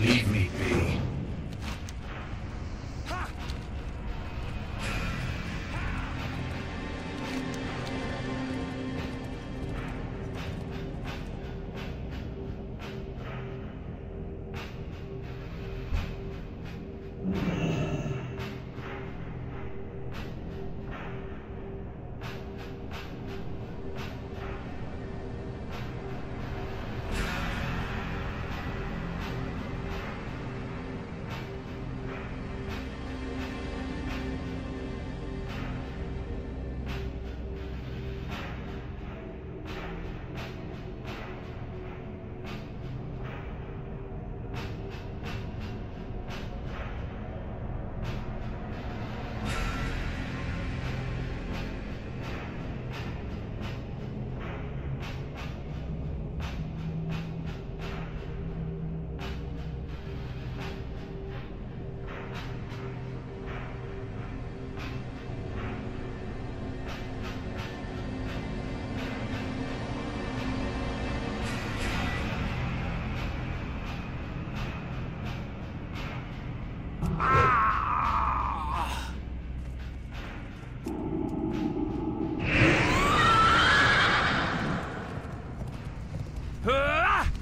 Leave me be.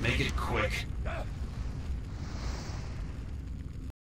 Make it quick.